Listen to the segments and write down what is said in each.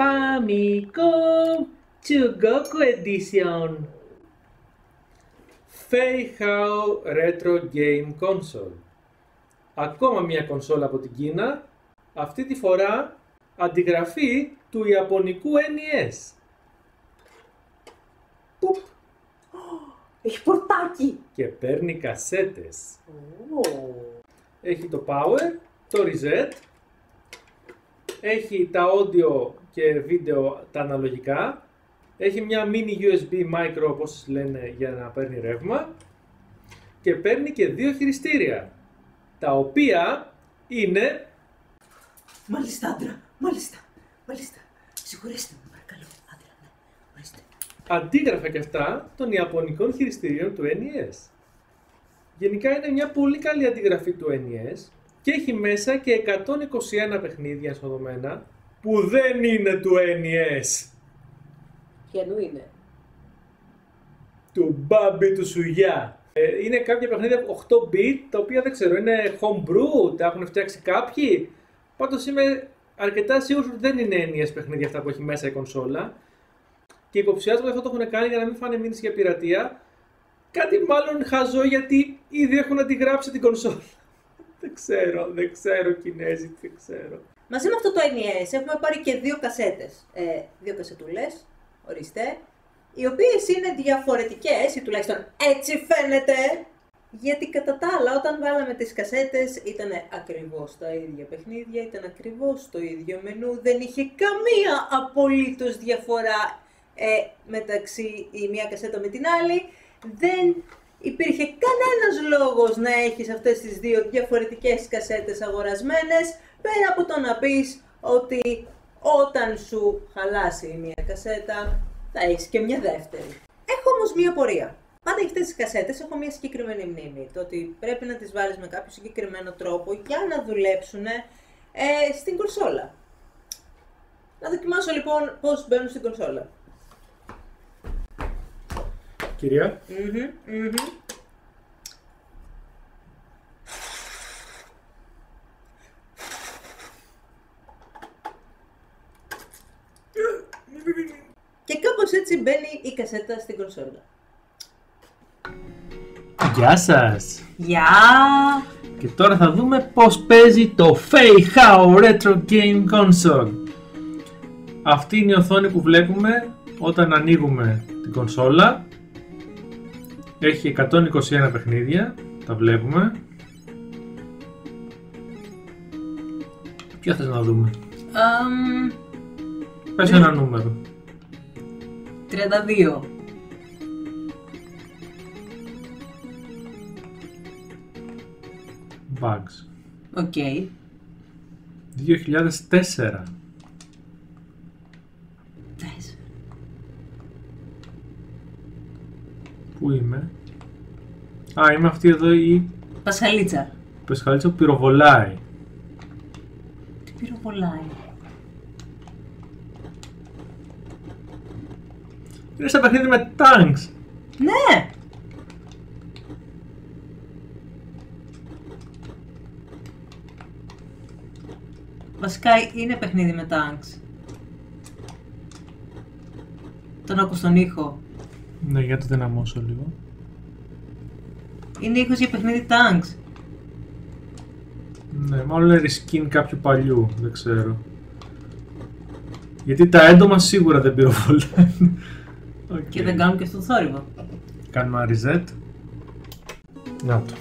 Famicom Chugoku Edition. Feihao Retro Game Console. Ακόμα μια κονσόλα από την Κίνα, αυτή τη φορά αντιγραφή του Ιαπωνικού NES. Πουπ. Έχει πορτάκι. Και παίρνει κασέτες. Ω. Έχει το power, το reset, έχει τα audio και βίντεο τα αναλογικά, έχει μια mini USB micro όπως λένε για να παίρνει ρεύμα και παίρνει και δύο χειριστήρια, τα οποία είναι Μάλιστα, άντρα. Μάλιστα. Μάλιστα. Συγχωρέστε με, παρακαλώ. Άντρα, ναι. Ορίστε. αντίγραφα και αυτά των Ιαπωνικών χειριστήριων του NES. Γενικά είναι μια πολύ καλή αντιγραφή του NES και έχει μέσα και 121 παιχνίδια ενσωδομένα που δεν είναι του NES. Ποιανού είναι. του Μπάμπι του Σουγιά. Ε, είναι κάποια παιχνίδια 8-bit, τα οποία δεν ξέρω, είναι homebrew, τα έχουν φτιάξει κάποιοι. Πάντως είμαι αρκετά σίγουρος ότι δεν είναι NES παιχνίδια αυτά που έχει μέσα η κονσόλα. Και υποψιάζομαι ότι αυτό το έχουν κάνει για να μην φάνε μήνυση για πειρατεία. Κάτι μάλλον χαζό γιατί ήδη έχουν αντιγράψει την κονσόλα. δεν ξέρω, δεν ξέρω Κινέζοι, δεν ξέρω. Μαζί με αυτό το NES έχουμε πάρει και δύο κασέτες. Ε, δύο κασετούλες, ορίστε, οι οποίες είναι διαφορετικές, ή τουλάχιστον έτσι φαίνεται, γιατί κατά τα άλλα όταν βάλαμε τις κασέτες ήταν ακριβώς τα ίδια παιχνίδια, ήταν ακριβώς το ίδιο μενού, δεν είχε καμία απολύτως διαφορά ε, μεταξύ η μία κασέτα με την άλλη, δεν υπήρχε κανένας λόγος να έχεις αυτές τις δύο διαφορετικές κασέτες αγορασμένες, πέρα από το να πεις ότι όταν σου χαλάσει η μία κασέτα, θα έχεις και μια δεύτερη. Έχω όμως μία πορεία. Πάντα για αυτές τις κασέτες έχω μία συγκεκριμένη μνήμη. Το ότι πρέπει να τις βάλεις με κάποιο συγκεκριμένο τρόπο για να δουλέψουν ε, στην κονσόλα. Να δοκιμάσω λοιπόν πώς μπαίνουν στην κονσόλα. Κυρία, Μμμ, μμμ. Και κάπως έτσι μπαίνει η κασέτα στην κονσόλα. γεια σας! Γεια! Και τώρα θα δούμε πώς παίζει το Feihao Retro Game Console. Αυτή είναι η οθόνη που βλέπουμε όταν ανοίγουμε την κονσόλα. Έχει 121 παιχνίδια, τα βλέπουμε. Ποια θες να δούμε; Αμ, Πες ένα νούμερο. 32. Bugs. Οκ. 2004. Πες. Πού είμαι; Α, είμαι αυτή εδώ η Πασχαλίτσα. πασχαλίτσα που πυροβολάει. Τι πυροβολάει; Είναι σαν παιχνίδι με tanks. Ναι! Βασικά είναι παιχνίδι με tanks. Τον ακούς τον ήχο. Ναι, για να το δυναμώσω λίγο. Είναι ήχος για παιχνίδι tanks. Ναι, μάλλον είναι reskin κάποιου παλιού, δεν ξέρω. Γιατί τα έντομα σίγουρα δεν πυροβολάνε. Οκ. Και δεν κάνουν και στον θόρυβο. Κάνουμε ένα reset. Να το.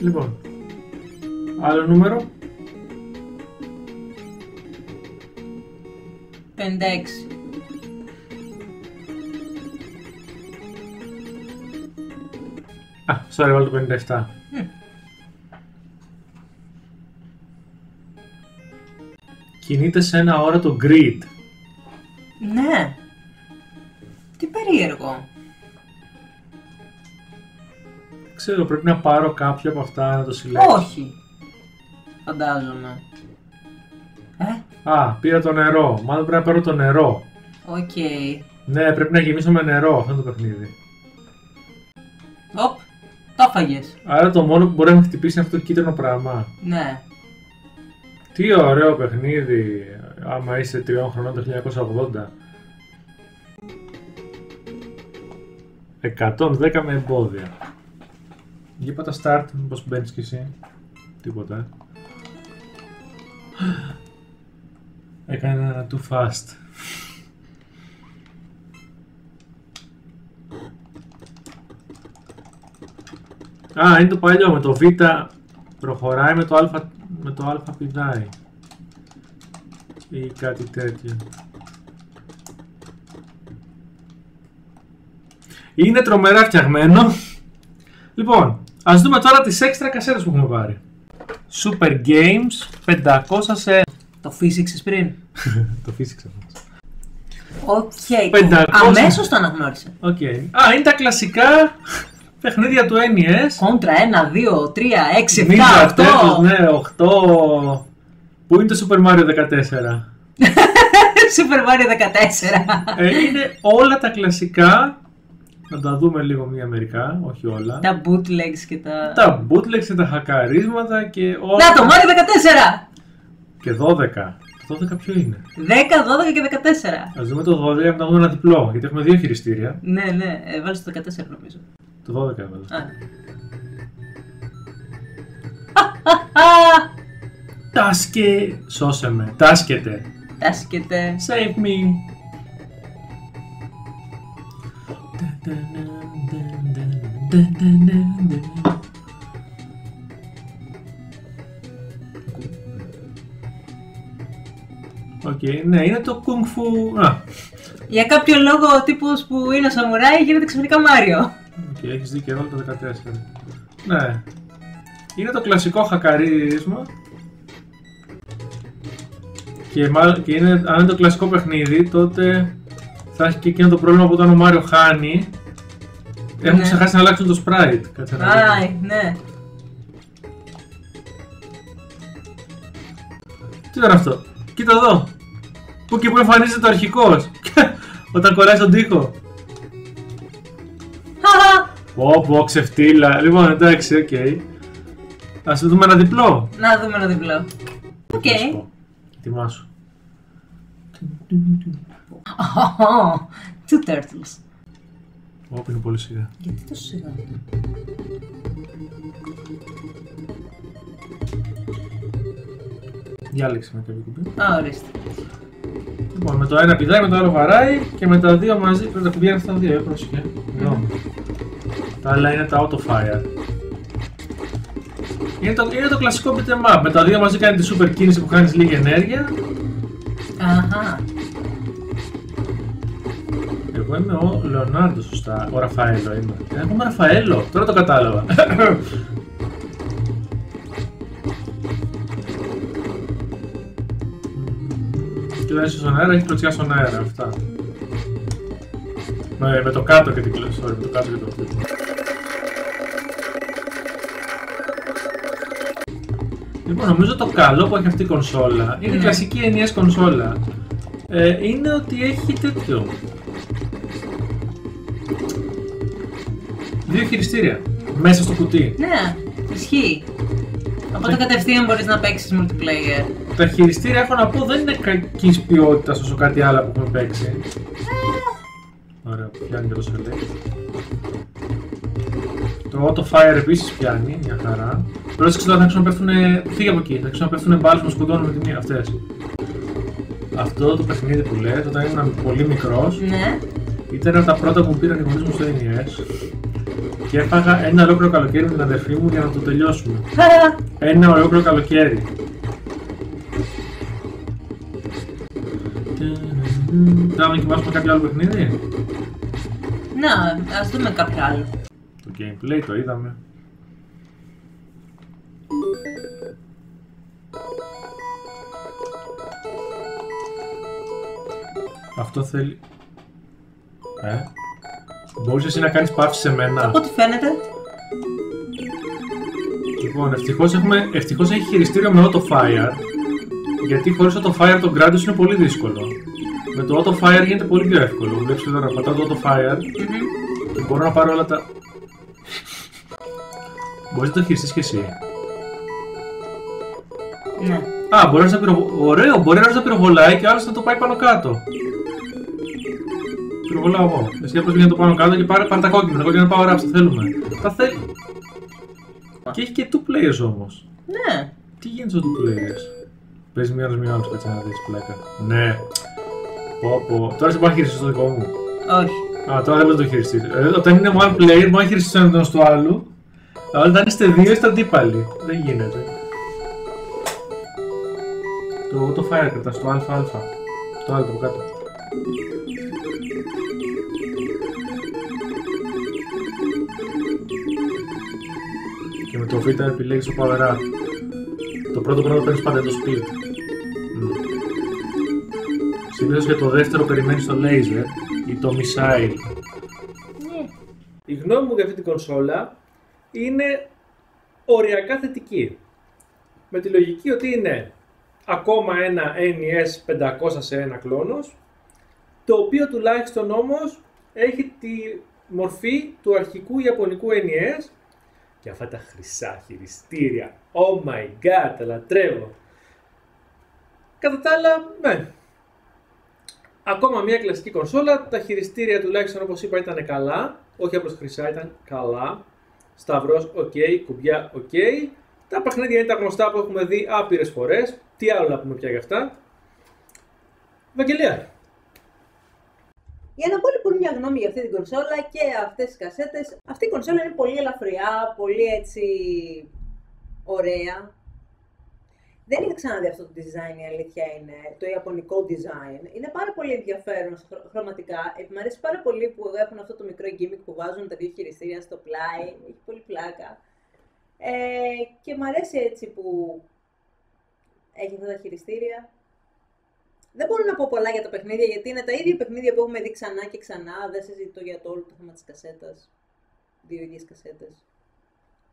Λοιπόν. Άλλο νούμερο. 56. Α, sorry, βάλω το 57. Μμ. Κινείται σε ένα όρατο grid. Ναι. Τι περίεργο. Δεν ξέρω, πρέπει να πάρω κάποιο από αυτά να το συλλέξω. Όχι. Φαντάζομαι. Ε, Α, πήρα το νερό. Μάλλον πρέπει να πάρω το νερό. οκ. Ναι, πρέπει να γεμίσω με νερό αυτό είναι το παιχνίδι. Οπ, το έφαγες. Άρα το μόνο που μπορεί να με χτυπήσει είναι αυτό το κίτρινο πράγμα. Ναι. Τι ωραίο παιχνίδι, άμα είσαι τριών χρονών το 1980. 110 με εμπόδια. Για πάτα start, μήπως μπαίνεις κι εσύ. Τίποτα. Έκανε ένα too fast. Α, είναι το παλιό. Με το Β προχωράει, με το Α, με το α πηδάει. Ή κάτι τέτοιο. Είναι τρομερά φτιαγμένο. Λοιπόν, ας δούμε τώρα τις έξτρα κασέτες που έχουμε πάρει. Super Games 500 σε... Το φύσηξες πριν. το φύσηξα αυτός. Οκ. 500. Αμέσως το αναγνώρισε. Οκ. Α, είναι τα κλασικά παιχνίδια του NES. Contra 1, 2, 3, 6, 7, Ninja 8. Turtles, ναι, 8. Πού είναι το Super Mario 14. Super Mario 14. Ε, είναι όλα τα κλασικά. Να τα δούμε λίγο μία μερικά, όχι όλα. τα bootlegs και τα... Τα bootlegs και τα χακαρίσματα και όλα. Να το Mario 14! Και 12. Το 12 ποιο είναι; 10, 12 και 14. Α δούμε το 12 και να δούμε ένα διπλό. Γιατί έχουμε δύο χειριστήρια. Ναι, ναι, ε, βάλεις το 14 νομίζω. Το 12 έβαλα. Α. Τάσκε. Σώσε με. Τάσκεται. Τάσκεται. Save me. Οκ, ναι, είναι το Kung Fu. Α, Για κάποιο λόγο ο τύπος που είναι ο Σαμουράι γίνεται ξαφνικά Μάριο. οκ, έχεις δίκιο, έβαλα το 14. Ναι. Είναι το κλασικό χακαρίσμα. Και, μάλλον- και είναι, αν είναι το κλασικό παιχνίδι, τότε θα έχει και εκείνο το πρόβλημα που όταν ο Μάριο χάνει. Έχουν Ναι. ξεχάσει να αλλάξουν το sprite. Κάτσε να δω. Α, ναι. Τι ήταν αυτό; Κοίτα εδώ. Πού και πού εμφανίζεται το αρχικός. Όταν κοράει στον τοίχο. Χαχα. Πω πω, ξεφτίλα. Λοιπόν, εντάξει, οκ. Ας δούμε ένα διπλό. Να δούμε ένα διπλό. Οκ. Να σου πω. Ετοιμάσου. Οχο, Two turtles. Ωπ, είναι πολύ σιγά. Γιατί τόσο σιγά. Διάλεξε με κάποιο κουμπί. Α, ορίστε. Λοιπόν, με το ένα πηδάει, με το άλλο βαράει και με τα δύο μαζί. Πρέπει να κουμπί είναι αυτά τα δύο, ε, πρόσεχε. Εδώ. Τα άλλα είναι τα auto fire. Είναι το, είναι το κλασικό beat'em up. Με τα δύο μαζί κάνει τη super κίνηση που χάνεις λίγη ενέργεια. Αχα. Εγώ είμαι ο Λεωνάρντο, σωστά. Ο Ραφαέλο είμαι. Ε, Εγώ είμαι Ραφαέλο, τώρα το κατάλαβα. Κοιτάζει στον αέρα, έχει κλωτσιά στον αέρα. Αυτά. Με, με το κάτω και την κλωτσιά. Sorry, με το κάτω και το αυτό. Λοιπόν, νομίζω το καλό που έχει αυτή η κονσόλα είναι η Ναι. κλασική ενιαία κονσόλα. Ε, είναι ότι έχει τέτοιο. Δύο χειριστήρια. Μέσα στο κουτί. Ναι, ισχύει. Οπότε κατευθείαν μπορείς να παίξεις multiplayer. Τα χειριστήρια έχω να πω δεν είναι κακής ποιότητας όσο κάτι άλλο που έχουμε παίξει. Ωραία, πιάνει και το select. Το auto fire επίσης πιάνει, μια χαρά. Πρόσεξε τώρα θα αρχίσουν να πέφτουν. Φύγε από εκεί, θα αρχίσουν να πέφτουν μπάλες που σκοτώνουν με τη μία αυτές. Αυτό το παιχνίδι που λέει, όταν ήμουν πολύ μικρός, Ναι. ήταν από τα πρώτα που πήραν οι γονείς μου στο NES. Και έφαγα ένα ολόκληρο καλοκαίρι με την αδερφή μου για να το τελειώσουμε. Χα, Ένα ολόκληρο καλοκαίρι. Θα να δοκιμάσουμε κάποιο άλλο παιχνίδι; Να, ας δούμε κάποιο άλλο. Το gameplay το είδαμε. Αυτό θέλει... Ε; Μπορείς εσύ να κάνεις παύση σε μένα; Από ό,τι φαίνεται. Λοιπόν, ευτυχώς, έχουμε, ευτυχώς έχει χειριστήριο με auto fire. Γιατί χωρίς auto fire το Gradius είναι πολύ δύσκολο. Με το auto fire γίνεται πολύ πιο εύκολο. Βλέπεις τώρα, πατάω το auto fire Μμμ. και μπορώ να πάρω όλα τα... Μπορείς να το χειριστείς και εσύ. Ναι. Α, μπορεί να πυροβο... Ωραίο, μπορεί να πυροβολάει και ο άλλος να το πάει πάνω κάτω. Πυροβολάω εγώ. Εσύ απλώς βγαίνει το πάνω κάτω και πάρε, πάρε τα κόκκινα. Τα κόκκινα power ups, τα θέλουμε. Τα θέλει. Και έχει και two players όμως. Ναι. Τι γίνεται στο two players; Παίζει μία ώρα μία ώρα, κάτσε να δεις πλάκα. Ναι. Πω, πω. Τώρα σε μπορεί να χειριστείς το δικό μου. Όχι. Α, τώρα δεν μπορείς να το χειριστείς. Ε, όταν είναι one player, μπορεί να χειριστείς το ένα στο άλλο. Αλλά όταν είστε δύο, είστε αντίπαλοι. Δεν γίνεται. Το, το fire κρατά, το ΑΑ. Το άλλο το από κάτω. Και με το β επιλέγεις το power up. Το πρώτο πράγμα παίρνεις πάντα το split. Mm. Συνήθως για το δεύτερο περιμένεις το laser ή το missile. Ναι. Η γνώμη μου για αυτή την κονσόλα είναι οριακά θετική. Με τη λογική ότι είναι ακόμα ένα NES 500 σε ένα κλόνος, το οποίο τουλάχιστον όμως έχει τη μορφή του αρχικού Ιαπωνικού NES και αυτά τα χρυσά χειριστήρια. Oh my god, τα λατρεύω. Κατά τα άλλα, ναι. Ακόμα μια κλασική κονσόλα, τα χειριστήρια τουλάχιστον όπως είπα ήταν καλά, όχι απλώς χρυσά, ήταν καλά. Σταυρός, οκ, κουμπιά, οκ. Τα παιχνίδια είναι τα γνωστά που έχουμε δει άπειρες φορές. Τι άλλο να πούμε πια γι' αυτά. Βαγγελία. Για να πω λοιπόν μια γνώμη για αυτή την κονσόλα και αυτές τις κασέτες, αυτή η κονσόλα είναι πολύ ελαφριά, πολύ έτσι ωραία. Δεν είχα ξαναδεί αυτό το design, η αλήθεια είναι, το ιαπωνικό design. Είναι πάρα πολύ ενδιαφέρον χρο- χρωματικά. Ε, Μ' αρέσει πάρα πολύ που έχουν αυτό το μικρό gimmick που βάζουν τα δύο χειριστήρια στο πλάι. Έχει πολύ πλάκα. Ε, και μ' αρέσει έτσι που έχει αυτά τα χειριστήρια. Δεν μπορώ να πω πολλά για τα παιχνίδια γιατί είναι τα ίδια παιχνίδια που έχουμε δει ξανά και ξανά. Δεν συζητώ για το όλο το θέμα της κασέτας. Δύο ίδιες κασέτες.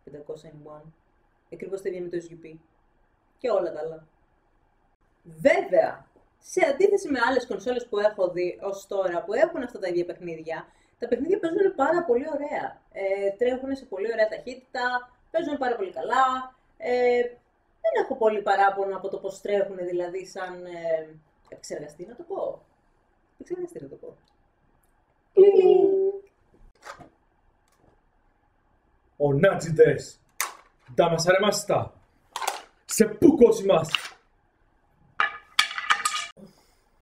500 in one. Ακριβώς τα ίδια με το SUP. Και όλα τα άλλα. Βέβαια, σε αντίθεση με άλλες κονσόλες που έχω δει ως τώρα που έχουν αυτά τα ίδια παιχνίδια, τα παιχνίδια παίζουν πάρα πολύ ωραία. Ε, τρέχουν σε πολύ ωραία ταχύτητα, παίζουν πάρα πολύ καλά. Ε, δεν έχω πολύ παράπονο από το πώς τρέχουν, δηλαδή σαν ε, επεξεργαστή να το πω. Επεξεργαστή να το πω. Ο Νάτζι Ντες. Ντάμασαρεμάστα. Σε πού κόσμας.